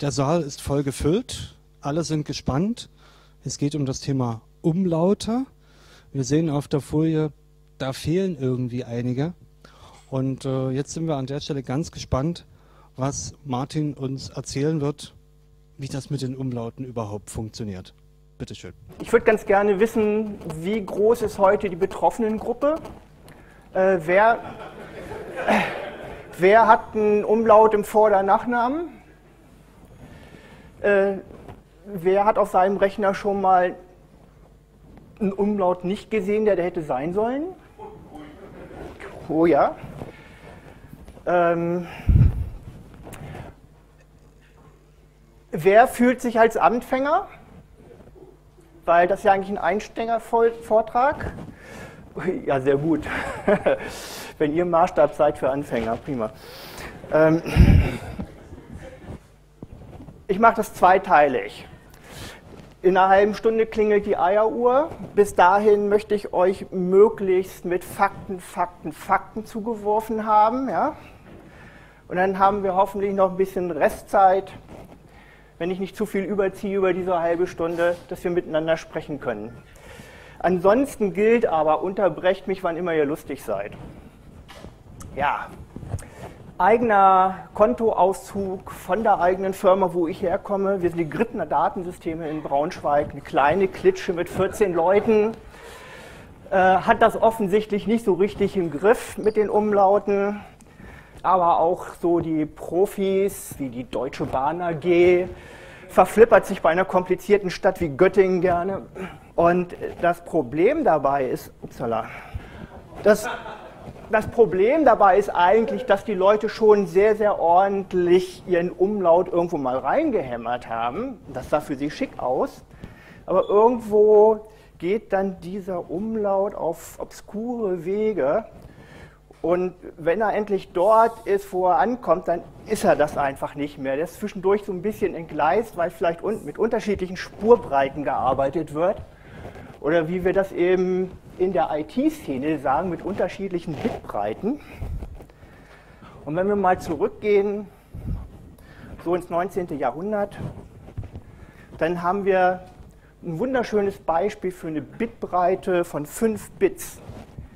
Der Saal ist voll gefüllt, alle sind gespannt. Es geht um das Thema Umlaute. Wir sehen auf der Folie, da fehlen irgendwie einige. Und äh, jetzt sind wir an der Stelle ganz gespannt, was Martin uns erzählen wird, wie das mit den Umlauten überhaupt funktioniert. Bitte schön. Ich würde ganz gerne wissen, wie groß ist heute die Betroffenengruppe? Äh, wer, äh, wer hat einen Umlaut im Vor- oder Nachnamen? Äh, wer hat auf seinem Rechner schon mal einen Umlaut nicht gesehen, der der hätte sein sollen? Oh ja. Ähm, wer fühlt sich als Anfänger? Weil das ist ja eigentlich ein Einsteigervortrag. Ja, sehr gut. Wenn ihr Maßstab seid für Anfänger, prima. Ähm, ich mache das zweiteilig. In einer halben Stunde klingelt die Eieruhr. Bis dahin möchte ich euch möglichst mit Fakten, Fakten, Fakten zugeworfen haben. Ja? Und dann haben wir hoffentlich noch ein bisschen Restzeit, wenn ich nicht zu viel überziehe über diese halbe Stunde, dass wir miteinander sprechen können. Ansonsten gilt aber, unterbrecht mich, wann immer ihr lustig seid. Ja, eigener Kontoauszug von der eigenen Firma, wo ich herkomme. Wir sind die Grittner Datensysteme in Braunschweig, eine kleine Klitsche mit 14 Leuten. Äh, hat das offensichtlich nicht so richtig im Griff mit den Umlauten. Aber auch so die Profis, wie die Deutsche Bahn AG, verflippert sich bei einer komplizierten Stadt wie Göttingen gerne. Und das Problem dabei ist, upsala, das das Problem dabei ist eigentlich, dass die Leute schon sehr, sehr ordentlich ihren Umlaut irgendwo mal reingehämmert haben. Das sah für sie schick aus. Aber irgendwo geht dann dieser Umlaut auf obskure Wege. Und wenn er endlich dort ist, wo er ankommt, dann ist er das einfach nicht mehr. Der ist zwischendurch so ein bisschen entgleist, weil vielleicht mit unterschiedlichen Spurbreiten gearbeitet wird. Oder wie wir das eben in der IT-Szene sagen, mit unterschiedlichen Bitbreiten. Und wenn wir mal zurückgehen, so ins 19. Jahrhundert, dann haben wir ein wunderschönes Beispiel für eine Bitbreite von 5 Bits,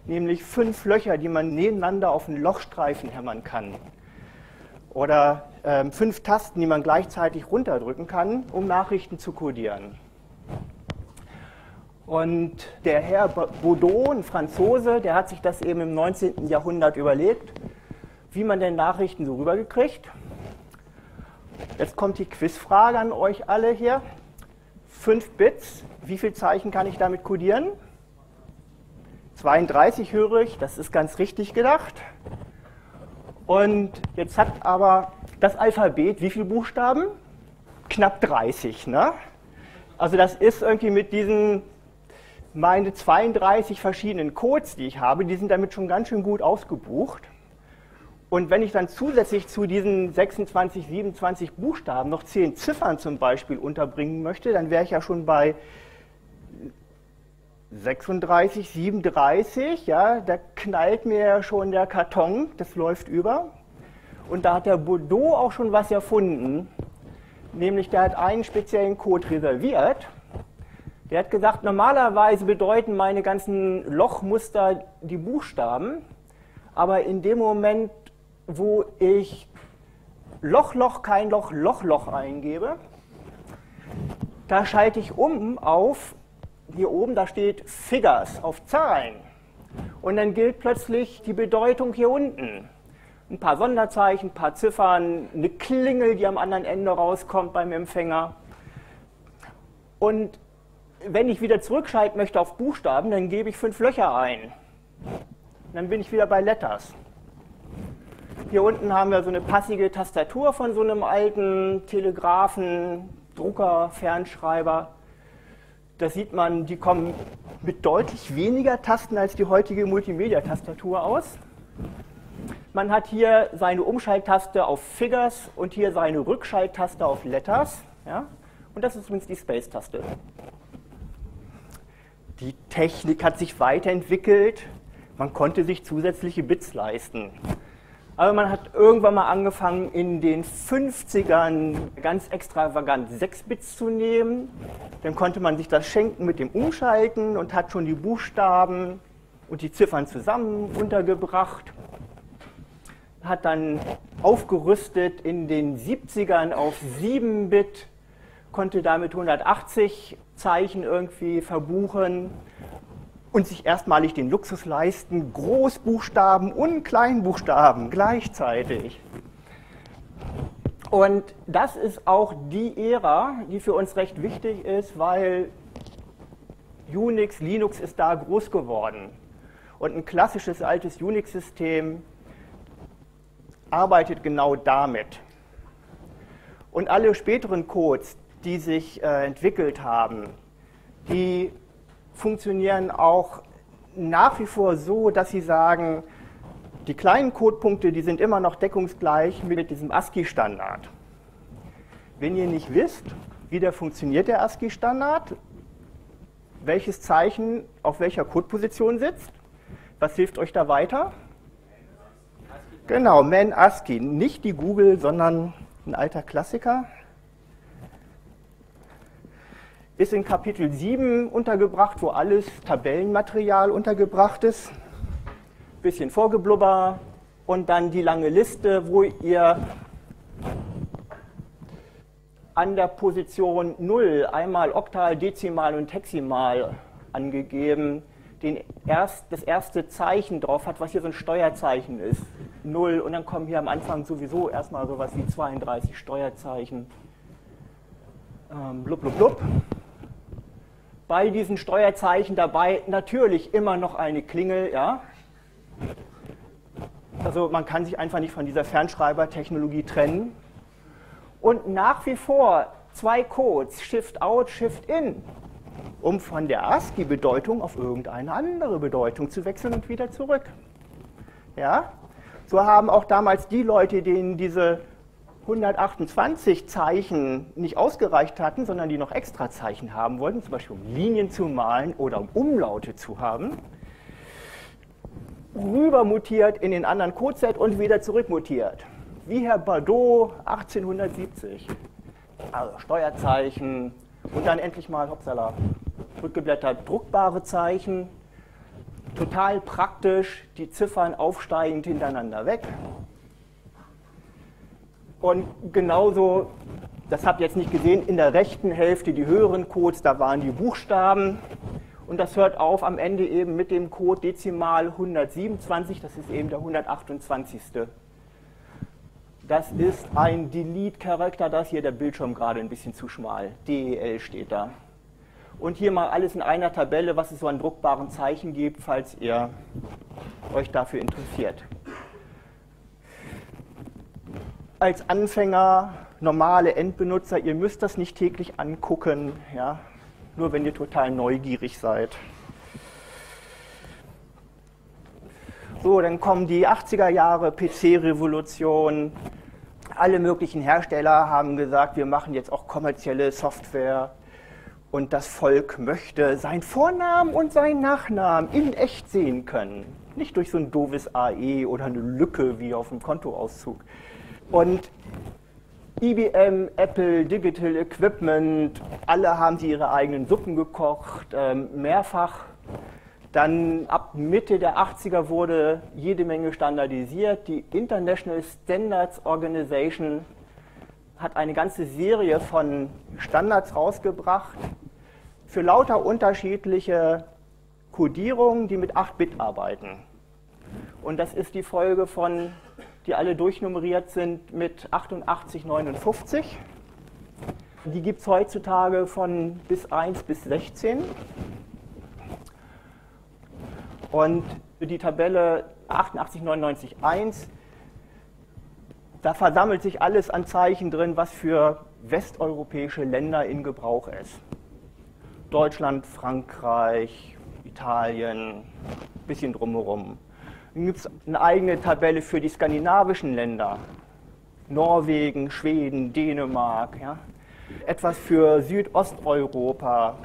nämlich fünf Löcher, die man nebeneinander auf einen Lochstreifen hämmern kann. Oder äh, fünf Tasten, die man gleichzeitig runterdrücken kann, um Nachrichten zu codieren. Und der Herr Baudot, ein Franzose, der hat sich das eben im 19. Jahrhundert überlegt, wie man denn Nachrichten so rübergekriegt. Jetzt kommt die Quizfrage an euch alle hier. 5 Bits, wie viele Zeichen kann ich damit codieren? 32 höre ich, das ist ganz richtig gedacht. Und jetzt hat aber das Alphabet wie viele Buchstaben? Knapp 30. Ne? Also das ist irgendwie mit diesen meine 32 verschiedenen Codes, die ich habe, die sind damit schon ganz schön gut ausgebucht. Und wenn ich dann zusätzlich zu diesen 26, 27 Buchstaben noch 10 Ziffern zum Beispiel unterbringen möchte, dann wäre ich ja schon bei 36, 37, ja, da knallt mir ja schon der Karton, das läuft über. Und da hat der Bordeaux auch schon was erfunden, nämlich der hat einen speziellen Code reserviert der hat gesagt, normalerweise bedeuten meine ganzen Lochmuster die Buchstaben, aber in dem Moment, wo ich Loch, Loch, kein Loch, Loch, Loch eingebe, da schalte ich um auf, hier oben, da steht Figures, auf Zahlen. Und dann gilt plötzlich die Bedeutung hier unten. Ein paar Sonderzeichen, ein paar Ziffern, eine Klingel, die am anderen Ende rauskommt beim Empfänger. Und wenn ich wieder zurückschalten möchte auf Buchstaben, dann gebe ich fünf Löcher ein. Dann bin ich wieder bei Letters. Hier unten haben wir so eine passige Tastatur von so einem alten Telegrafen, Drucker, Fernschreiber. Da sieht man, die kommen mit deutlich weniger Tasten als die heutige Multimedia-Tastatur aus. Man hat hier seine Umschalttaste auf Figures und hier seine Rückschalttaste auf Letters. Ja? Und das ist übrigens die Space-Taste. Die Technik hat sich weiterentwickelt. Man konnte sich zusätzliche Bits leisten. Aber man hat irgendwann mal angefangen, in den 50ern ganz extravagant 6 Bits zu nehmen. Dann konnte man sich das schenken mit dem Umschalten und hat schon die Buchstaben und die Ziffern zusammen untergebracht. Hat dann aufgerüstet in den 70ern auf 7 Bit, konnte damit 180 Zeichen irgendwie verbuchen und sich erstmalig den Luxus leisten, Großbuchstaben und Kleinbuchstaben gleichzeitig. Und das ist auch die Ära, die für uns recht wichtig ist, weil Unix, Linux ist da groß geworden. Und ein klassisches altes Unix-System arbeitet genau damit. Und alle späteren Codes, die sich äh, entwickelt haben, die funktionieren auch nach wie vor so, dass sie sagen, die kleinen Codepunkte, die sind immer noch deckungsgleich mit diesem ASCII-Standard. Wenn ihr nicht wisst, wie der funktioniert, der ASCII-Standard, welches Zeichen auf welcher Codeposition sitzt, was hilft euch da weiter? Genau, Man ASCII. Nicht die Google, sondern ein alter Klassiker ist in Kapitel 7 untergebracht, wo alles Tabellenmaterial untergebracht ist. Bisschen Vorgeblubber und dann die lange Liste, wo ihr an der Position 0 einmal Oktal, Dezimal und Heximal angegeben den erst, das erste Zeichen drauf hat, was hier so ein Steuerzeichen ist. 0 und dann kommen hier am Anfang sowieso erstmal sowas wie 32 Steuerzeichen. Ähm, blub, blub, blub bei diesen Steuerzeichen dabei natürlich immer noch eine Klingel. Ja? Also man kann sich einfach nicht von dieser Fernschreibertechnologie trennen. Und nach wie vor zwei Codes, Shift Out, Shift In, um von der ASCII-Bedeutung auf irgendeine andere Bedeutung zu wechseln und wieder zurück. Ja? So haben auch damals die Leute, denen diese 128 Zeichen nicht ausgereicht hatten, sondern die noch extra Zeichen haben wollten, zum Beispiel um Linien zu malen oder um Umlaute zu haben, rüber mutiert in den anderen Codeset und wieder zurückmutiert. Wie Herr Bardot 1870. Also Steuerzeichen und dann endlich mal, hoppsala, rückgeblättert, druckbare Zeichen. Total praktisch, die Ziffern aufsteigend hintereinander weg. Und genauso, das habt ihr jetzt nicht gesehen, in der rechten Hälfte die höheren Codes, da waren die Buchstaben. Und das hört auf am Ende eben mit dem Code Dezimal 127, das ist eben der 128. Das ist ein Delete-Charakter, das hier der Bildschirm gerade ein bisschen zu schmal. DEL steht da. Und hier mal alles in einer Tabelle, was es so an druckbaren Zeichen gibt, falls ihr euch dafür interessiert als Anfänger, normale Endbenutzer, ihr müsst das nicht täglich angucken, ja? nur wenn ihr total neugierig seid. So, dann kommen die 80er Jahre PC-Revolution. Alle möglichen Hersteller haben gesagt, wir machen jetzt auch kommerzielle Software. Und das Volk möchte seinen Vornamen und seinen Nachnamen in echt sehen können. Nicht durch so ein doofes AE oder eine Lücke wie auf dem Kontoauszug. Und IBM, Apple, Digital Equipment, alle haben sie ihre eigenen Suppen gekocht, ähm, mehrfach. Dann ab Mitte der 80er wurde jede Menge standardisiert. Die International Standards Organization hat eine ganze Serie von Standards rausgebracht für lauter unterschiedliche Codierungen, die mit 8-Bit arbeiten. Und das ist die Folge von die alle durchnummeriert sind mit 8859. Die gibt es heutzutage von bis 1 bis 16. Und die Tabelle 8899.1, da versammelt sich alles an Zeichen drin, was für westeuropäische Länder in Gebrauch ist. Deutschland, Frankreich, Italien, bisschen drumherum. Dann gibt es eine eigene Tabelle für die skandinavischen Länder. Norwegen, Schweden, Dänemark. Ja? Etwas für Südosteuropa,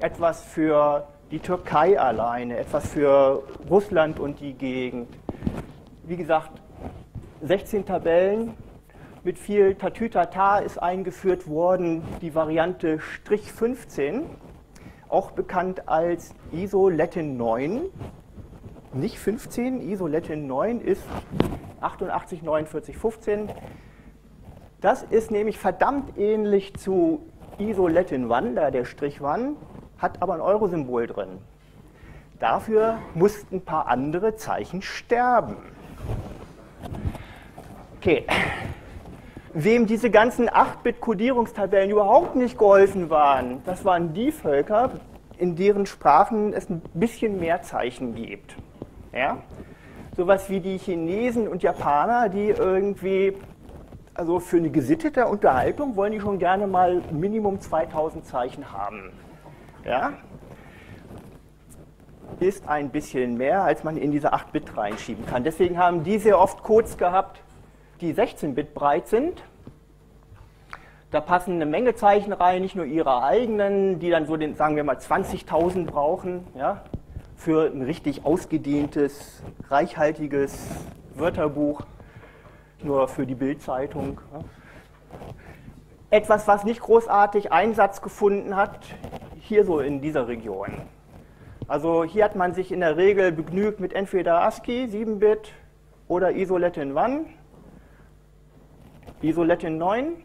etwas für die Türkei alleine, etwas für Russland und die Gegend. Wie gesagt, 16 Tabellen mit viel Tatütata ist eingeführt worden die Variante Strich 15, auch bekannt als ISO Latin 9. Nicht 15, ISO Latin 9 ist 88, 49, 15. Das ist nämlich verdammt ähnlich zu ISO Latin 1, da der Strich 1, hat aber ein Euro-Symbol drin. Dafür mussten ein paar andere Zeichen sterben. Okay. Wem diese ganzen 8-Bit-Kodierungstabellen überhaupt nicht geholfen waren, das waren die Völker, in deren Sprachen es ein bisschen mehr Zeichen gibt. Ja? Sowas wie die Chinesen und Japaner, die irgendwie, also für eine gesittete Unterhaltung wollen die schon gerne mal Minimum 2000 Zeichen haben. Ja? Ist ein bisschen mehr, als man in diese 8-Bit reinschieben kann. Deswegen haben die sehr oft Codes gehabt, die 16-Bit breit sind. Da passen eine Menge Zeichen rein, nicht nur ihre eigenen, die dann so den, sagen wir mal, 20.000 brauchen, ja, für ein richtig ausgedehntes, reichhaltiges Wörterbuch, nur für die Bildzeitung. Etwas, was nicht großartig Einsatz gefunden hat, hier so in dieser Region. Also hier hat man sich in der Regel begnügt mit entweder ASCII 7-Bit oder ISO Latin 1 Isoletin 9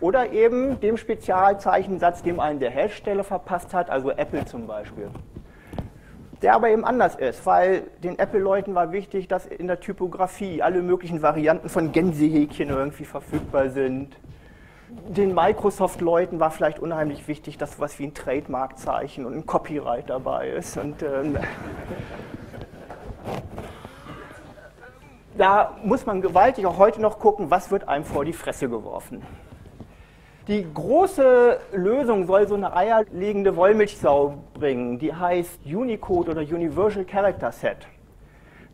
oder eben dem Spezialzeichensatz, dem einen der Hersteller verpasst hat, also Apple zum Beispiel. Der aber eben anders ist, weil den Apple-Leuten war wichtig, dass in der Typografie alle möglichen Varianten von Gänsehäkchen irgendwie verfügbar sind. Den Microsoft-Leuten war vielleicht unheimlich wichtig, dass sowas wie ein Trademark-Zeichen und ein Copyright dabei ist. Und, ähm, da muss man gewaltig auch heute noch gucken, was wird einem vor die Fresse geworfen. Die große Lösung soll so eine eierlegende Wollmilchsau bringen, die heißt Unicode oder Universal Character Set.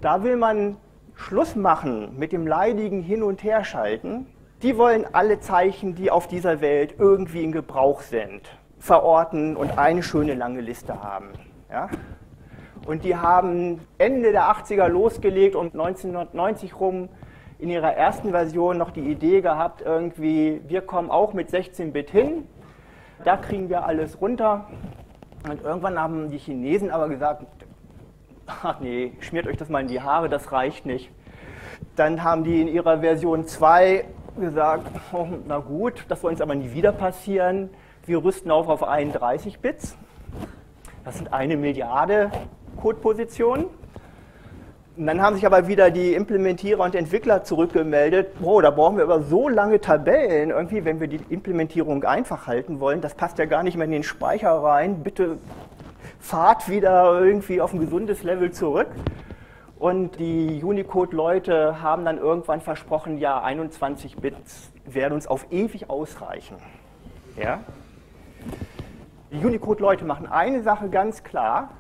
Da will man Schluss machen mit dem leidigen Hin- und Herschalten. Die wollen alle Zeichen, die auf dieser Welt irgendwie in Gebrauch sind, verorten und eine schöne lange Liste haben. Ja? Und die haben Ende der 80er losgelegt und 1990 rum in ihrer ersten Version noch die Idee gehabt, irgendwie, wir kommen auch mit 16-Bit hin, da kriegen wir alles runter. Und irgendwann haben die Chinesen aber gesagt, ach nee, schmiert euch das mal in die Haare, das reicht nicht. Dann haben die in ihrer Version 2 gesagt, oh, na gut, das soll uns aber nie wieder passieren. Wir rüsten auf auf 31 Bits. Das sind eine Milliarde Codeposition. Und dann haben sich aber wieder die Implementierer und Entwickler zurückgemeldet, oh, da brauchen wir aber so lange Tabellen, irgendwie, wenn wir die Implementierung einfach halten wollen, das passt ja gar nicht mehr in den Speicher rein, bitte fahrt wieder irgendwie auf ein gesundes Level zurück. Und die Unicode-Leute haben dann irgendwann versprochen, ja, 21 Bits werden uns auf ewig ausreichen. Ja? Die Unicode-Leute machen eine Sache ganz klar,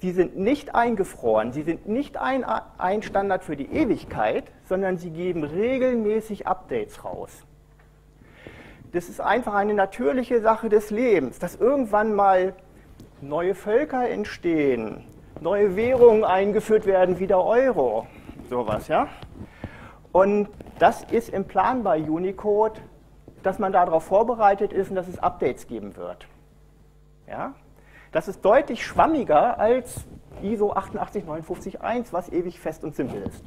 Sie sind nicht eingefroren, sie sind nicht ein, ein Standard für die Ewigkeit, sondern sie geben regelmäßig Updates raus. Das ist einfach eine natürliche Sache des Lebens, dass irgendwann mal neue Völker entstehen, neue Währungen eingeführt werden, wie der Euro, sowas, ja. Und das ist im Plan bei Unicode, dass man darauf vorbereitet ist und dass es Updates geben wird. Ja? Das ist deutlich schwammiger als ISO 88951, was ewig fest und simpel ist.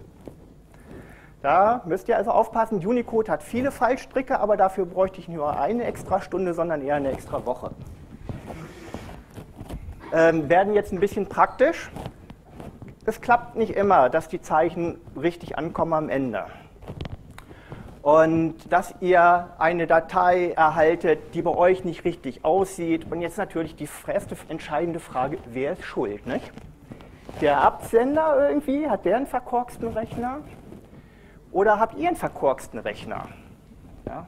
Da müsst ihr also aufpassen, Unicode hat viele Fallstricke, aber dafür bräuchte ich nur eine extra Stunde, sondern eher eine extra Woche. Ähm, werden jetzt ein bisschen praktisch. Es klappt nicht immer, dass die Zeichen richtig ankommen am Ende und dass ihr eine Datei erhaltet, die bei euch nicht richtig aussieht. Und jetzt natürlich die erste entscheidende Frage, wer ist schuld? Nicht? Der Absender irgendwie, hat der einen verkorksten Rechner? Oder habt ihr einen verkorksten Rechner? Ja?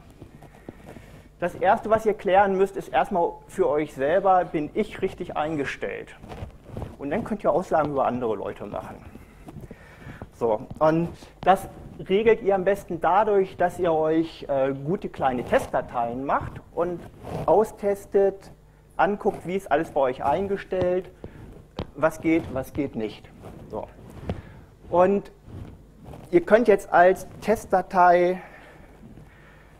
Das Erste, was ihr klären müsst, ist erstmal für euch selber, bin ich richtig eingestellt? Und dann könnt ihr Aussagen über andere Leute machen. So, und das regelt ihr am besten dadurch, dass ihr euch äh, gute kleine Testdateien macht und austestet, anguckt, wie ist alles bei euch eingestellt, was geht, was geht nicht. So. Und ihr könnt jetzt als Testdatei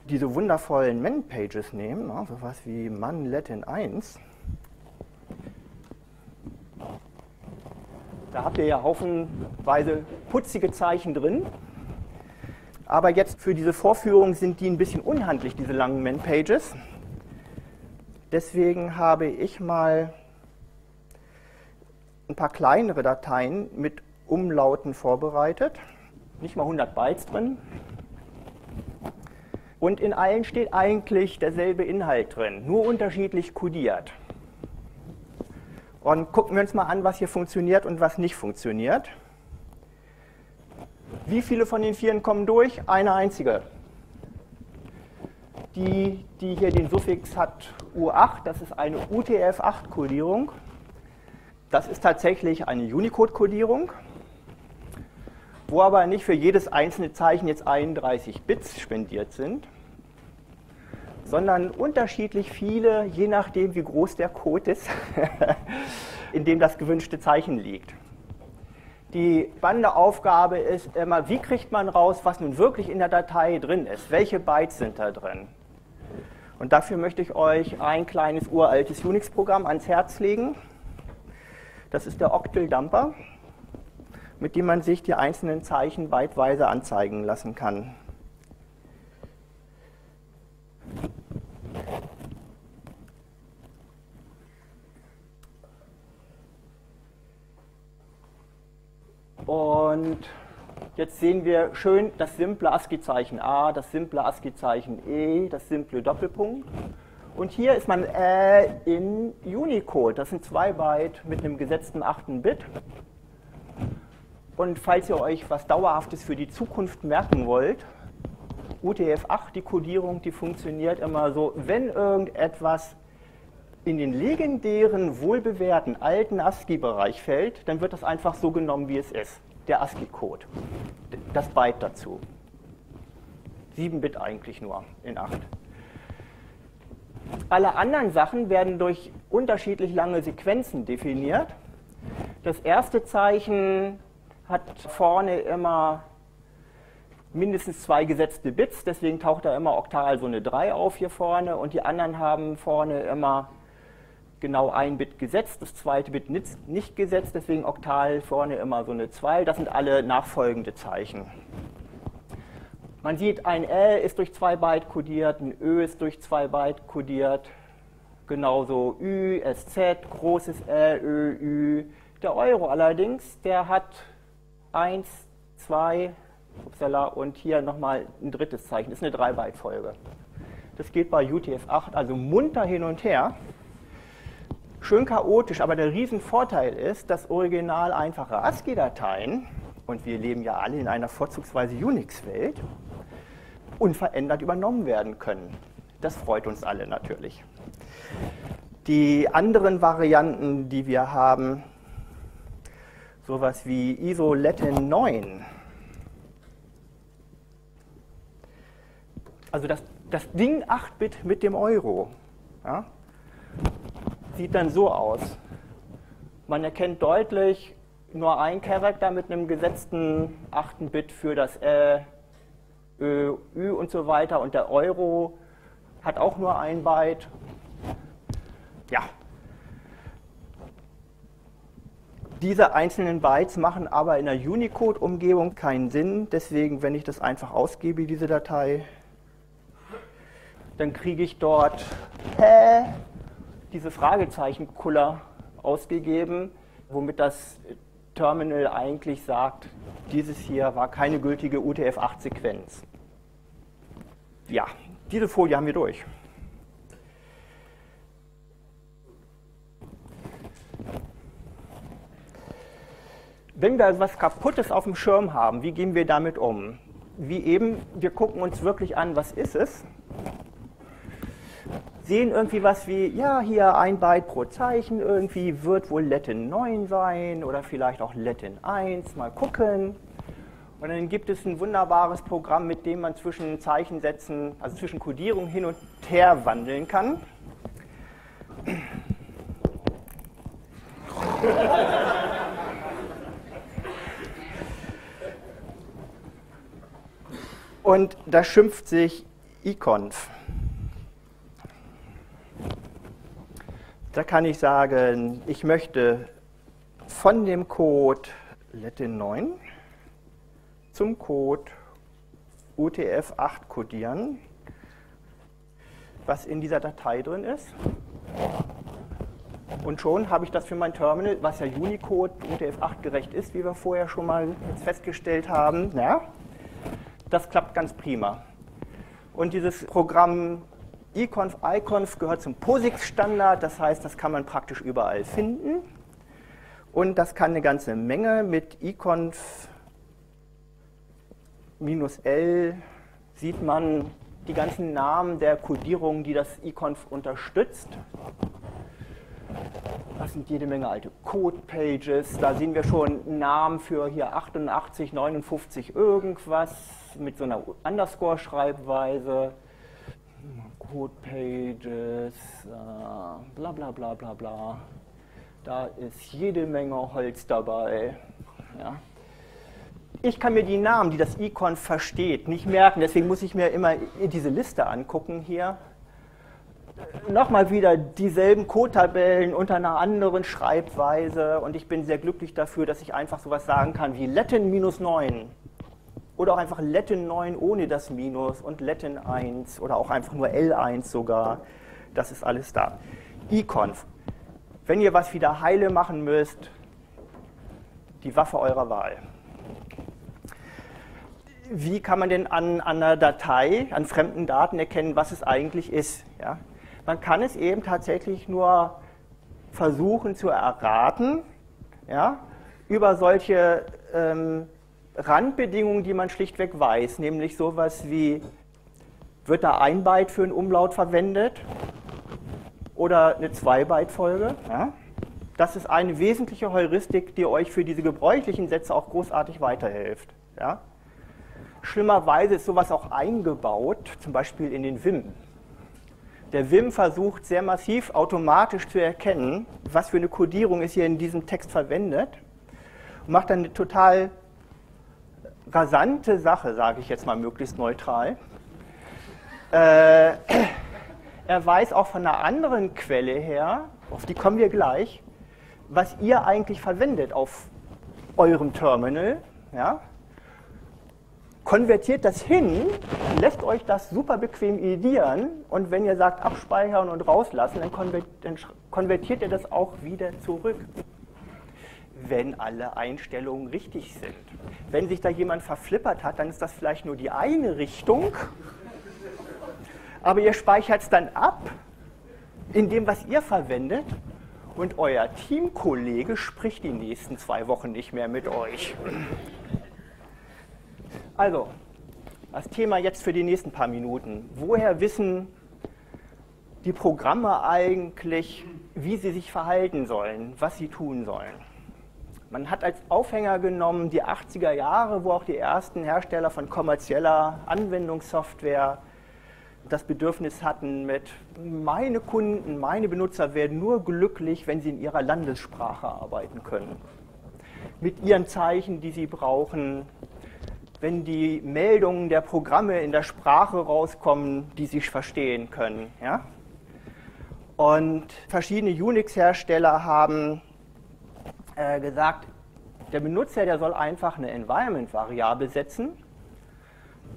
diese wundervollen Man-Pages nehmen, ne, sowas wie man Latin 1. Da habt ihr ja haufenweise putzige Zeichen drin. Aber jetzt für diese Vorführung sind die ein bisschen unhandlich, diese langen Man-Pages. Deswegen habe ich mal ein paar kleinere Dateien mit Umlauten vorbereitet. Nicht mal 100 Bytes drin, und in allen steht eigentlich derselbe Inhalt drin, nur unterschiedlich kodiert. Und gucken wir uns mal an, was hier funktioniert und was nicht funktioniert. Wie viele von den Vieren kommen durch? Eine einzige. Die, die hier den Suffix hat U8, das ist eine UTF-8-Kodierung. Das ist tatsächlich eine Unicode-Kodierung, wo aber nicht für jedes einzelne Zeichen jetzt 31 Bits spendiert sind, sondern unterschiedlich viele, je nachdem, wie groß der Code ist, in dem das gewünschte Zeichen liegt. Die spannende Aufgabe ist immer, wie kriegt man raus, was nun wirklich in der Datei drin ist? Welche Bytes sind da drin? Und dafür möchte ich euch ein kleines uraltes Unix-Programm ans Herz legen. Das ist der Octal Dumper, mit dem man sich die einzelnen Zeichen byteweise anzeigen lassen kann. Und jetzt sehen wir schön das simple ASCII-Zeichen A, das simple ASCII-Zeichen E, das simple Doppelpunkt. Und hier ist man äh, in Unicode. Das sind 2 Byte mit einem gesetzten 8. Bit. Und falls ihr euch was Dauerhaftes für die Zukunft merken wollt, UTF-8, die Codierung, die funktioniert immer so, wenn irgendetwas in den legendären, wohlbewährten alten ASCII-Bereich fällt, dann wird das einfach so genommen, wie es ist. Der ASCII-Code. Das Byte dazu. 7 Bit eigentlich nur in 8. Alle anderen Sachen werden durch unterschiedlich lange Sequenzen definiert. Das erste Zeichen hat vorne immer mindestens zwei gesetzte Bits, deswegen taucht da immer oktal so eine 3 auf hier vorne und die anderen haben vorne immer genau ein Bit gesetzt, das zweite Bit nicht gesetzt, deswegen oktal vorne immer so eine 2. Das sind alle nachfolgende Zeichen. Man sieht, ein L ist durch 2 Byte kodiert, ein Ö ist durch 2 Byte kodiert, genauso Ü, SZ, großes L, Ö, Ü. Der Euro allerdings, der hat 1, 2, upsala, und hier nochmal ein drittes Zeichen, das ist eine 3-Byte-Folge. Das geht bei UTF-8 also munter hin und her schön chaotisch, aber der Riesenvorteil ist, dass original einfache ASCII-Dateien, und wir leben ja alle in einer vorzugsweise Unix-Welt, unverändert übernommen werden können. Das freut uns alle natürlich. Die anderen Varianten, die wir haben, sowas wie ISO Latin 9, also das, das Ding 8-Bit mit dem Euro, ja, sieht dann so aus. Man erkennt deutlich nur ein Charakter mit einem gesetzten 8. Bit für das Ä, Ö, Ü und so weiter und der Euro hat auch nur ein Byte. Ja. Diese einzelnen Bytes machen aber in der Unicode-Umgebung keinen Sinn. Deswegen, wenn ich das einfach ausgebe, diese Datei, dann kriege ich dort Hä, diese Fragezeichen-Kuller ausgegeben, womit das Terminal eigentlich sagt, dieses hier war keine gültige UTF-8-Sequenz. Ja, diese Folie haben wir durch. Wenn wir was Kaputtes auf dem Schirm haben, wie gehen wir damit um? Wie eben, wir gucken uns wirklich an, was ist es sehen irgendwie was wie, ja, hier ein Byte pro Zeichen, irgendwie wird wohl Latin 9 sein oder vielleicht auch Latin 1, mal gucken. Und dann gibt es ein wunderbares Programm, mit dem man zwischen Zeichensätzen, also zwischen Codierung hin und her wandeln kann. Und da schimpft sich iconf. Da kann ich sagen, ich möchte von dem Code Latin 9 zum Code UTF-8 codieren, was in dieser Datei drin ist. Und schon habe ich das für mein Terminal, was ja Unicode UTF-8 gerecht ist, wie wir vorher schon mal festgestellt haben. Ja, das klappt ganz prima. Und dieses Programm econf, iconf gehört zum POSIX-Standard, das heißt, das kann man praktisch überall finden. Und das kann eine ganze Menge mit econf L sieht man die ganzen Namen der Codierungen, die das econf unterstützt. Das sind jede Menge alte Code-Pages. Da sehen wir schon Namen für hier 88, 59 irgendwas mit so einer Underscore-Schreibweise. Code-Pages, äh, bla bla bla bla bla. Da ist jede Menge Holz dabei. Ja. Ich kann mir die Namen, die das Icon versteht, nicht merken. Deswegen muss ich mir immer diese Liste angucken hier nochmal wieder dieselben Code-Tabellen unter einer anderen Schreibweise und ich bin sehr glücklich dafür, dass ich einfach sowas sagen kann wie Latin minus 9 oder auch einfach Latin 9 ohne das Minus und Latin 1 oder auch einfach nur L1 sogar. Das ist alles da. econf. Wenn ihr was wieder heile machen müsst, die Waffe eurer Wahl. Wie kann man denn an, an einer Datei, an fremden Daten erkennen, was es eigentlich ist? Ja? Man kann es eben tatsächlich nur versuchen zu erraten, ja, über solche ähm, Randbedingungen, die man schlichtweg weiß, nämlich sowas wie, wird da ein Byte für einen Umlaut verwendet oder eine Zwei-Byte-Folge? Ja? Das ist eine wesentliche Heuristik, die euch für diese gebräuchlichen Sätze auch großartig weiterhilft. Ja? Schlimmerweise ist sowas auch eingebaut, zum Beispiel in den Wim. Der Wim versucht sehr massiv automatisch zu erkennen, was für eine Codierung ist hier in diesem Text verwendet und macht dann eine total rasante Sache, sage ich jetzt mal möglichst neutral. Äh, er weiß auch von einer anderen Quelle her, auf die kommen wir gleich, was ihr eigentlich verwendet auf eurem Terminal. Ja? konvertiert das hin, lässt euch das super bequem edieren und wenn ihr sagt abspeichern und rauslassen, dann konvertiert ihr das auch wieder zurück, wenn alle Einstellungen richtig sind. Wenn sich da jemand verflippert hat, dann ist das vielleicht nur die eine Richtung, aber ihr speichert es dann ab in dem, was ihr verwendet und euer Teamkollege spricht die nächsten zwei Wochen nicht mehr mit euch. Also, das Thema jetzt für die nächsten paar Minuten. Woher wissen die Programme eigentlich, wie sie sich verhalten sollen, was sie tun sollen? Man hat als Aufhänger genommen die 80er Jahre, wo auch die ersten Hersteller von kommerzieller Anwendungssoftware das Bedürfnis hatten mit, meine Kunden, meine Benutzer werden nur glücklich, wenn sie in ihrer Landessprache arbeiten können. Mit ihren Zeichen, die sie brauchen, wenn die Meldungen der Programme in der Sprache rauskommen, die sich verstehen können. Ja? Und verschiedene Unix-Hersteller haben äh, gesagt, der Benutzer, der soll einfach eine Environment-Variable setzen,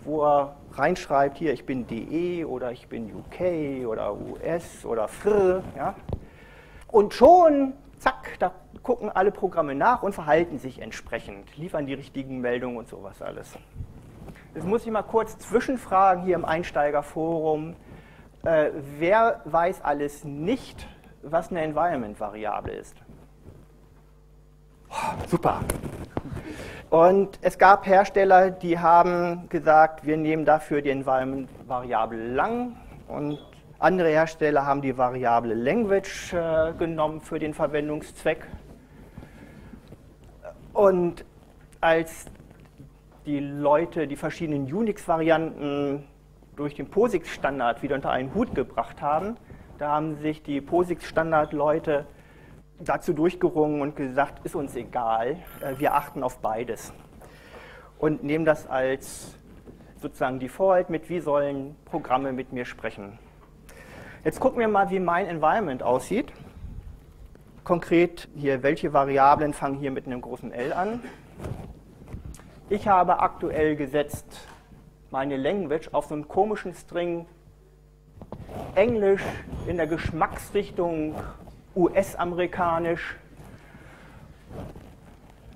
wo er reinschreibt, hier, ich bin DE oder ich bin UK oder US oder FR. Ja? Und schon, zack, da gucken alle Programme nach und verhalten sich entsprechend, liefern die richtigen Meldungen und sowas alles. Jetzt muss ich mal kurz zwischenfragen hier im Einsteigerforum. Äh, wer weiß alles nicht, was eine Environment-Variable ist? Super. Und es gab Hersteller, die haben gesagt, wir nehmen dafür die Environment-Variable lang und andere Hersteller haben die Variable Language äh, genommen für den Verwendungszweck. Und als die Leute die verschiedenen Unix-Varianten durch den POSIX-Standard wieder unter einen Hut gebracht haben, da haben sich die POSIX-Standard-Leute dazu durchgerungen und gesagt, ist uns egal, äh, wir achten auf beides und nehmen das als sozusagen Default mit, wie sollen Programme mit mir sprechen. Jetzt gucken wir mal, wie mein Environment aussieht. Konkret hier, welche Variablen fangen hier mit einem großen L an. Ich habe aktuell gesetzt meine Language auf so einen komischen String Englisch in der Geschmacksrichtung US-amerikanisch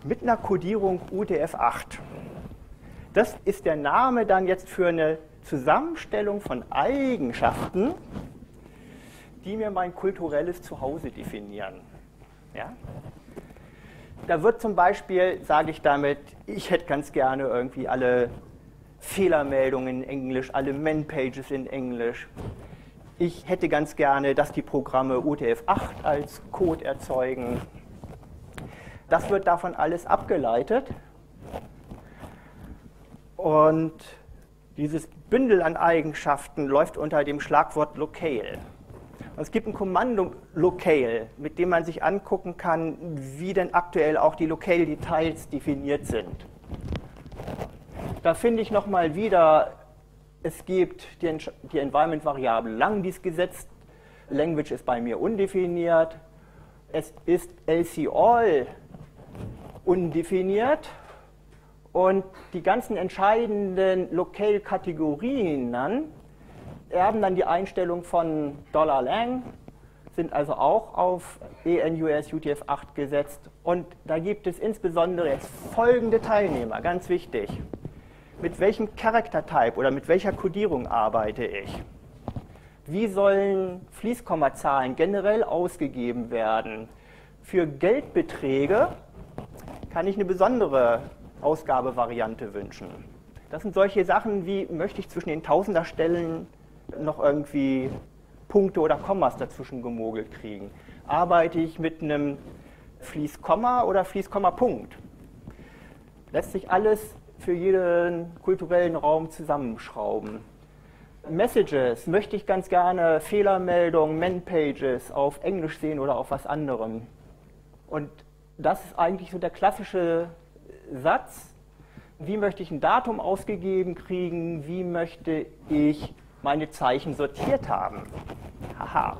mit einer Codierung UTF-8. Das ist der Name dann jetzt für eine Zusammenstellung von Eigenschaften, die mir mein kulturelles Zuhause definieren. Ja? Da wird zum Beispiel, sage ich damit, ich hätte ganz gerne irgendwie alle Fehlermeldungen in Englisch, alle Man-Pages in Englisch. Ich hätte ganz gerne, dass die Programme UTF-8 als Code erzeugen. Das wird davon alles abgeleitet. Und dieses Bündel an Eigenschaften läuft unter dem Schlagwort Locale. Es gibt ein Kommando Locale, mit dem man sich angucken kann, wie denn aktuell auch die Locale Details definiert sind. Da finde ich nochmal wieder, es gibt die, die Environment-Variable lang, die ist gesetzt. Language ist bei mir undefiniert. Es ist LC-All undefiniert. Und die ganzen entscheidenden Locale-Kategorien dann erben dann die Einstellung von $lang, sind also auch auf ENUS UTF-8 gesetzt. Und da gibt es insbesondere jetzt folgende Teilnehmer, ganz wichtig. Mit welchem Character Type oder mit welcher Codierung arbeite ich? Wie sollen Fließkommazahlen generell ausgegeben werden? Für Geldbeträge kann ich eine besondere Ausgabevariante wünschen. Das sind solche Sachen wie, möchte ich zwischen den Tausenderstellen noch irgendwie Punkte oder Kommas dazwischen gemogelt kriegen? Arbeite ich mit einem Fließkomma oder Fließkomma-Punkt? Lässt sich alles für jeden kulturellen Raum zusammenschrauben. Messages möchte ich ganz gerne Fehlermeldungen, Man-Pages auf Englisch sehen oder auf was anderem. Und das ist eigentlich so der klassische Satz. Wie möchte ich ein Datum ausgegeben kriegen? Wie möchte ich meine Zeichen sortiert haben. Haha.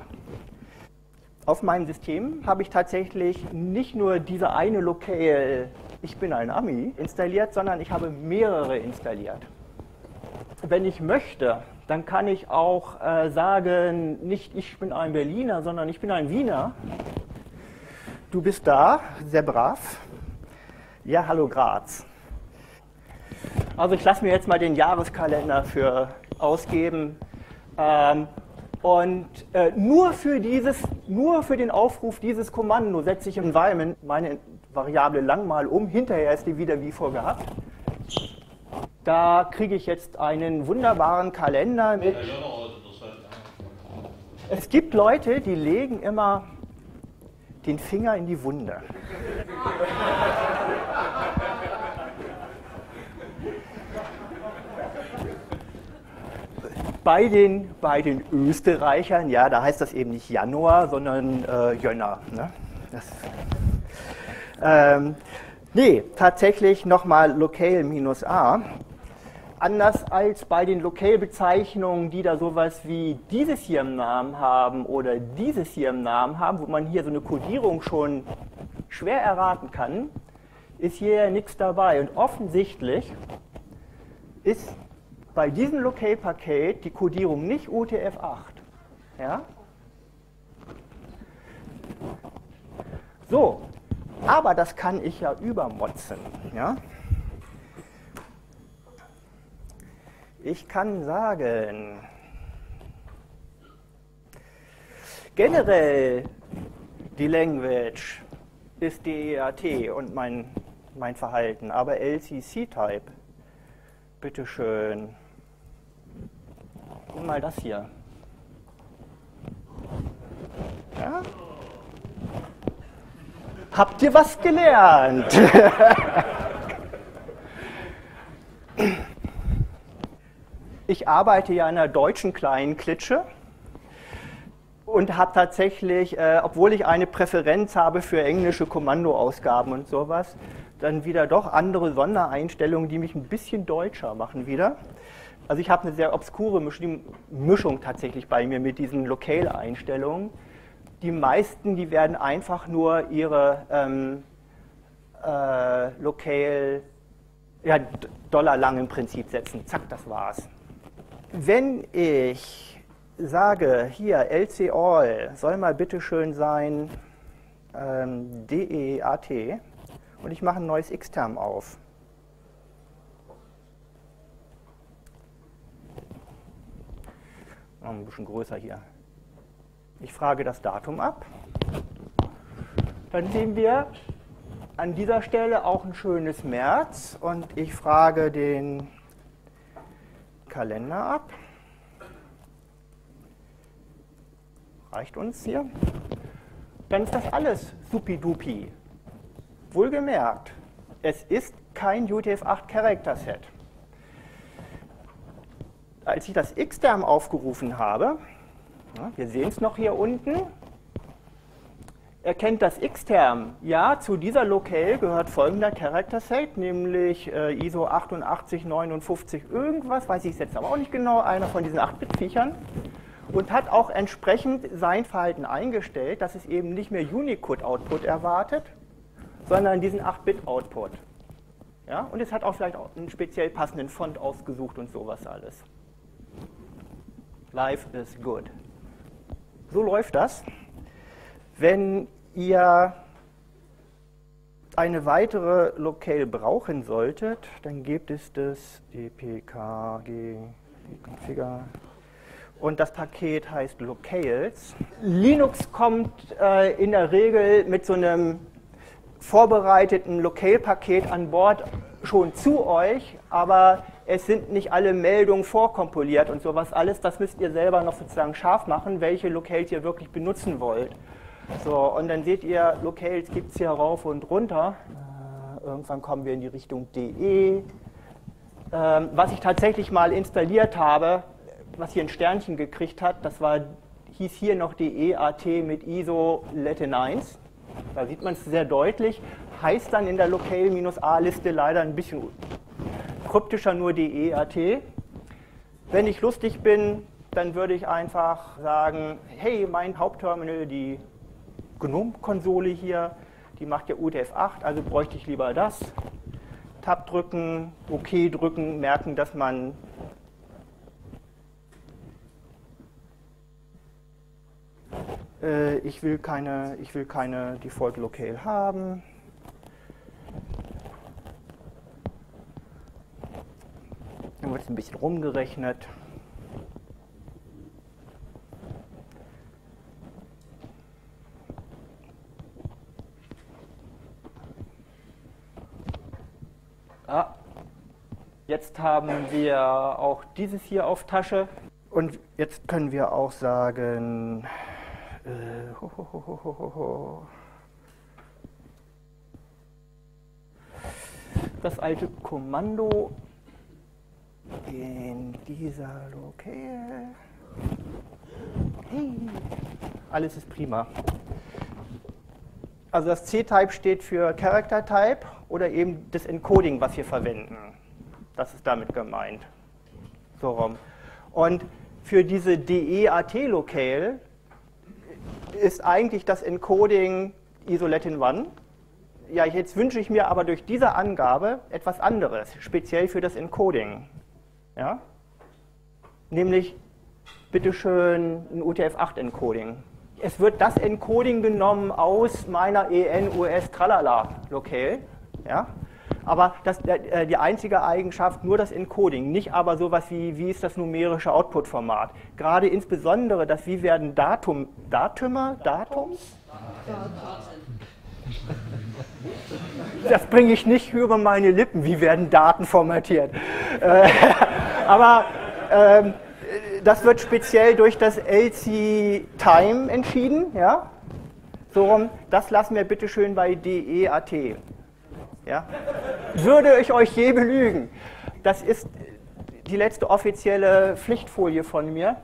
Auf meinem System habe ich tatsächlich nicht nur diese eine Locale, ich bin ein Ami, installiert, sondern ich habe mehrere installiert. Wenn ich möchte, dann kann ich auch äh, sagen, nicht ich bin ein Berliner, sondern ich bin ein Wiener. Du bist da, sehr brav. Ja, hallo Graz. Also ich lasse mir jetzt mal den Jahreskalender für ausgeben. Ähm, und äh, nur, für dieses, nur für den Aufruf dieses Kommando setze ich im Environment meine Variable lang mal um. Hinterher ist die wieder wie vorgehabt. Da kriege ich jetzt einen wunderbaren Kalender mit. Es gibt Leute, die legen immer den Finger in die Wunde. bei den, bei den Österreichern, ja, da heißt das eben nicht Januar, sondern äh, Jönner. Ne? Das, ähm, nee, tatsächlich nochmal Locale minus A. Anders als bei den Locale-Bezeichnungen, die da sowas wie dieses hier im Namen haben oder dieses hier im Namen haben, wo man hier so eine Codierung schon schwer erraten kann, ist hier nichts dabei. Und offensichtlich ist bei diesem Locale-Paket die Codierung nicht UTF-8. Ja? So, aber das kann ich ja übermotzen. Ja? Ich kann sagen, generell die Language ist DEAT und mein, mein Verhalten, aber LCC-Type, bitteschön, Nimm mal das hier. Ja? Habt ihr was gelernt? ich arbeite ja in einer deutschen kleinen Klitsche und habe tatsächlich, äh, obwohl ich eine Präferenz habe für englische Kommandoausgaben und sowas, dann wieder doch andere Sondereinstellungen, die mich ein bisschen deutscher machen wieder. Also ich habe eine sehr obskure Mischung tatsächlich bei mir mit diesen Locale-Einstellungen. Die meisten, die werden einfach nur ihre ähm, äh, Locale, ja, Dollar lang im Prinzip setzen. Zack, das war's. Wenn ich sage, hier LC All soll mal bitte schön sein ähm, DEAT und ich mache ein neues Xterm auf. Oh, ein bisschen größer hier. Ich frage das Datum ab. Dann sehen wir an dieser Stelle auch ein schönes März und ich frage den Kalender ab. Reicht uns hier? Dann ist das alles supidupi. Wohlgemerkt, es ist kein UTF-8 Character Set. Als ich das Xterm aufgerufen habe, wir sehen es noch hier unten, erkennt das Xterm, ja, zu dieser Locale gehört folgender Character Set, nämlich äh, ISO 8859 irgendwas, weiß ich jetzt aber auch nicht genau, einer von diesen 8-Bit-Viechern und hat auch entsprechend sein Verhalten eingestellt, dass es eben nicht mehr Unicode-Output erwartet, sondern diesen 8-Bit-Output. Ja, und es hat auch vielleicht auch einen speziell passenden Font ausgesucht und sowas alles. Life is good. So läuft das. Wenn ihr eine weitere Locale brauchen solltet, dann gibt es das dpkg configure und das Paket heißt Locales. Linux kommt äh, in der Regel mit so einem vorbereiteten Locale-Paket an Bord schon zu euch, aber es sind nicht alle Meldungen vorkompiliert und sowas alles. Das müsst ihr selber noch sozusagen scharf machen, welche Locales ihr wirklich benutzen wollt. So, und dann seht ihr, Locales gibt es hier rauf und runter. Äh, irgendwann kommen wir in die Richtung DE. Ähm, was ich tatsächlich mal installiert habe, was hier ein Sternchen gekriegt hat, das war, hieß hier noch die EAT mit ISO Latin 1. Da sieht man es sehr deutlich. Heißt dann in der Locale-A-Liste leider ein bisschen kryptischer nur die EAT. Wenn ich lustig bin, dann würde ich einfach sagen, hey, mein Hauptterminal, die GNOME-Konsole hier, die macht ja UTF-8, also bräuchte ich lieber das. Tab drücken, OK drücken, merken, dass man Äh, ich, will keine, ich will keine Default Locale haben. Dann wird es ein bisschen rumgerechnet. Ah, jetzt haben wir auch dieses hier auf Tasche. Und jetzt können wir auch sagen, äh, das alte Kommando in dieser Locale. Hey, alles ist prima. Also das C-Type steht für Character Type oder eben das Encoding, was wir verwenden. Das ist damit gemeint. So rum. Und für diese DEAT-Locale ist eigentlich das Encoding Isolatin 1. Ja, jetzt wünsche ich mir aber durch diese Angabe etwas anderes, speziell für das Encoding. Ja? Nämlich, bitteschön, ein UTF-8-Encoding. Es wird das Encoding genommen aus meiner EN-US-Tralala-Locale. Ja? Aber das, äh, die einzige Eigenschaft nur das Encoding, nicht aber sowas wie, wie ist das numerische Output-Format. Gerade insbesondere das, wie werden Datum, Datumer, Datums? Das bringe ich nicht über meine Lippen, wie werden Daten formatiert. Äh, aber ähm, das wird speziell durch das LC Time entschieden. Ja? So, das lassen wir bitte schön bei DEAT. Ja? Würde ich euch je belügen. Das ist die letzte offizielle Pflichtfolie von mir.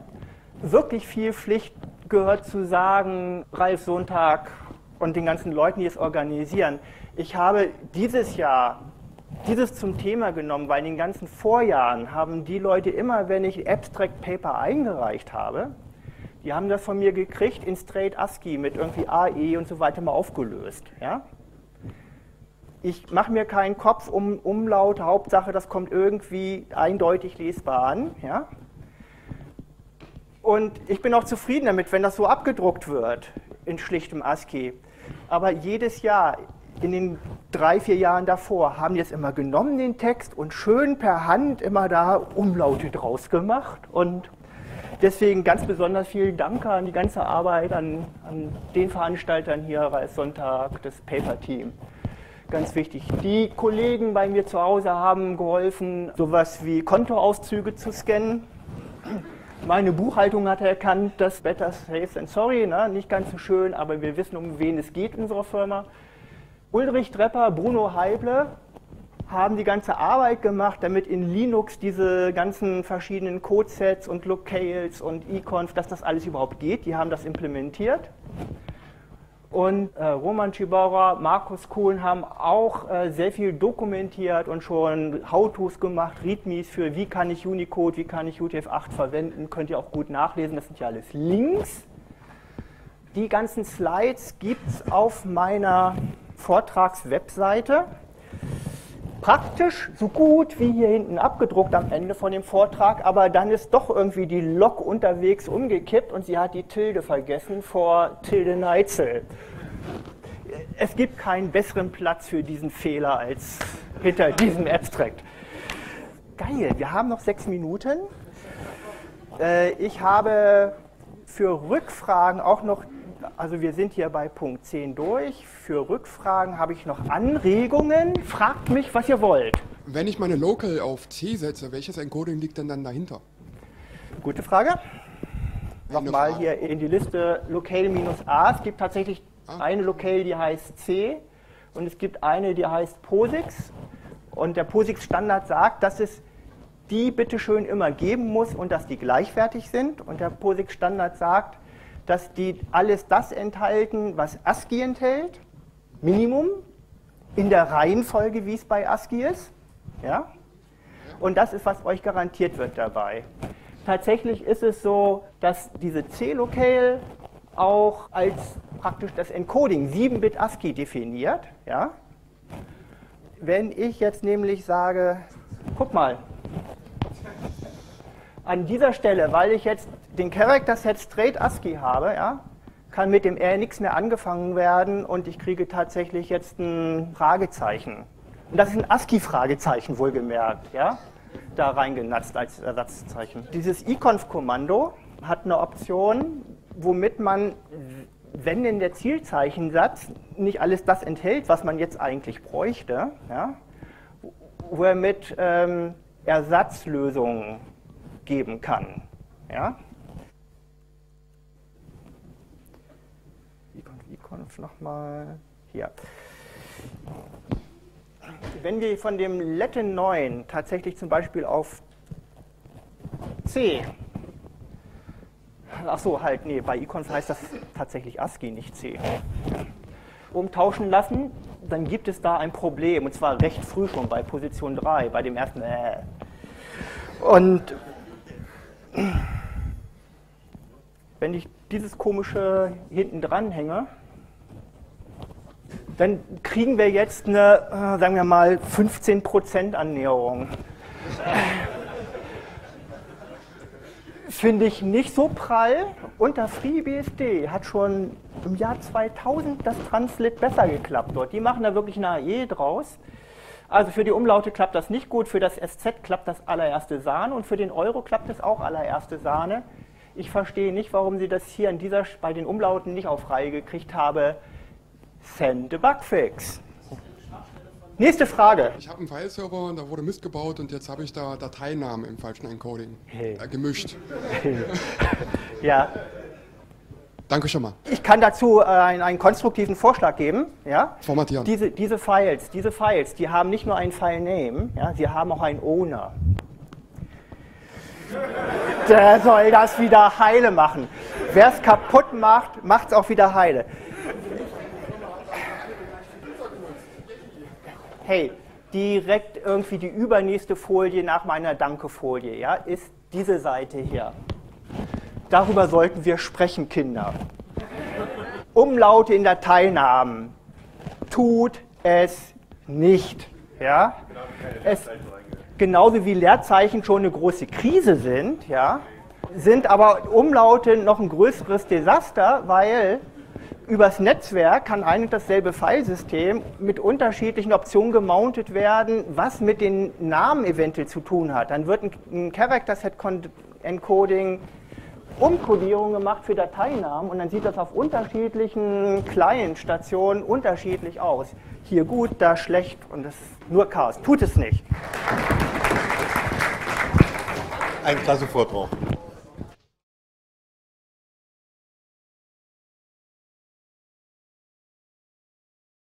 Wirklich viel Pflicht gehört zu sagen, Ralf Sonntag und den ganzen Leuten, die es organisieren. Ich habe dieses Jahr dieses zum Thema genommen, weil in den ganzen Vorjahren haben die Leute immer, wenn ich Abstract Paper eingereicht habe, die haben das von mir gekriegt in Straight ASCII mit irgendwie AE und so weiter mal aufgelöst. Ja? Ich mache mir keinen Kopf um Umlaut, Hauptsache, das kommt irgendwie eindeutig lesbar an. Ja? Und ich bin auch zufrieden damit, wenn das so abgedruckt wird in schlichtem ASCII. Aber jedes Jahr, in den drei, vier Jahren davor, haben die es immer genommen, den Text, und schön per Hand immer da Umlaute draus gemacht. Und deswegen ganz besonders vielen Dank an die ganze Arbeit, an, an den Veranstaltern hier, Reis Sonntag, das Paper-Team. Ganz wichtig. Die Kollegen bei mir zu Hause haben geholfen, sowas wie Kontoauszüge zu scannen. Meine Buchhaltung hat erkannt, dass Better Safe than Sorry, ne, nicht ganz so schön, aber wir wissen, um wen es geht in unserer Firma. Ulrich Trepper, Bruno Heible haben die ganze Arbeit gemacht, damit in Linux diese ganzen verschiedenen Codesets und Locales und econf, dass das alles überhaupt geht. Die haben das implementiert. Und äh, Roman Chibara, Markus Kohlen haben auch äh, sehr viel dokumentiert und schon How-Tos gemacht, Readmes für wie kann ich Unicode, wie kann ich UTF-8 verwenden, könnt ihr auch gut nachlesen, das sind ja alles Links. Die ganzen Slides gibt es auf meiner Vortragswebseite. Praktisch so gut wie hier hinten abgedruckt am Ende von dem Vortrag, aber dann ist doch irgendwie die Lok unterwegs umgekippt und sie hat die Tilde vergessen vor Tilde Neitzel. Es gibt keinen besseren Platz für diesen Fehler als hinter diesem Abstract. Geil, wir haben noch sechs Minuten. Äh, ich habe für Rückfragen auch noch also wir sind hier bei Punkt 10 durch. Für Rückfragen habe ich noch Anregungen. Fragt mich, was ihr wollt. Wenn ich meine Local auf C setze, welches Encoding liegt denn dann dahinter? Gute Frage. Nochmal hier in die Liste Locale-A. Es gibt tatsächlich ah. eine Locale, die heißt C und es gibt eine, die heißt POSIX. Und der POSIX-Standard sagt, dass es die bitte schön immer geben muss und dass die gleichwertig sind. Und der POSIX-Standard sagt, dass die alles das enthalten, was ASCII enthält, Minimum, in der Reihenfolge, wie es bei ASCII ist. Ja? Und das ist, was euch garantiert wird dabei. Tatsächlich ist es so, dass diese C-Locale auch als praktisch das Encoding 7-Bit ASCII definiert. Ja? Wenn ich jetzt nämlich sage, guck mal, an dieser Stelle, weil ich jetzt den Character Set Straight ASCII habe, ja, kann mit dem R nichts mehr angefangen werden und ich kriege tatsächlich jetzt ein Fragezeichen. Und das ist ein ASCII-Fragezeichen wohlgemerkt, ja, da reingenatzt als Ersatzzeichen. Dieses econf-Kommando hat eine Option, womit man, wenn denn der Zielzeichensatz nicht alles das enthält, was man jetzt eigentlich bräuchte, ja, wo er mit ähm, Ersatzlösungen geben kann. Ja? Iconf nochmal hier. Wenn wir von dem Latin 9 tatsächlich zum Beispiel auf C, ach so, halt, nee, bei Iconf heißt das tatsächlich ASCII, nicht C, umtauschen lassen, dann gibt es da ein Problem, und zwar recht früh schon bei Position 3, bei dem ersten äh. Und wenn ich dieses komische hinten dran hänge, dann kriegen wir jetzt eine, äh, sagen wir mal, 15% Annäherung. Finde ich nicht so prall. Unter FreeBSD hat schon im Jahr 2000 das Translit besser geklappt dort. Die machen da wirklich eine AE draus. Also für die Umlaute klappt das nicht gut, für das SZ klappt das allererste Sahne und für den Euro klappt es auch allererste Sahne. Ich verstehe nicht, warum Sie das hier in dieser, bei den Umlauten nicht auf Reihe gekriegt haben. Send a Bugfix. Nächste Frage. Ich habe einen File-Server und da wurde Mist gebaut und jetzt habe ich da Dateinamen im falschen Encoding hey. äh, gemischt. ja, Danke schon mal. Ich kann dazu äh, einen, einen, konstruktiven Vorschlag geben. Ja? Formatieren. Diese, diese, Files, diese Files, die haben nicht nur ein File-Name, ja, sie haben auch einen Owner der äh, soll das wieder heile machen. Wer es kaputt macht, macht es auch wieder heile. Hey, direkt irgendwie die übernächste Folie nach meiner Danke-Folie, ja, ist diese Seite hier. Darüber sollten wir sprechen, Kinder. Umlaute in der Teilnahme. Tut es nicht. Ja? Es, genauso wie Leerzeichen schon eine große Krise sind, ja, sind aber Umlaute noch ein größeres Desaster, weil übers Netzwerk kann ein und dasselbe Filesystem mit unterschiedlichen Optionen gemountet werden, was mit den Namen eventuell zu tun hat. Dann wird ein, Character Set Encoding Umkodierung gemacht für Dateinamen und dann sieht das auf unterschiedlichen Client-Stationen unterschiedlich aus. Hier gut, da schlecht und das ist nur Chaos. Tut es nicht. Ein klasse Vortrag.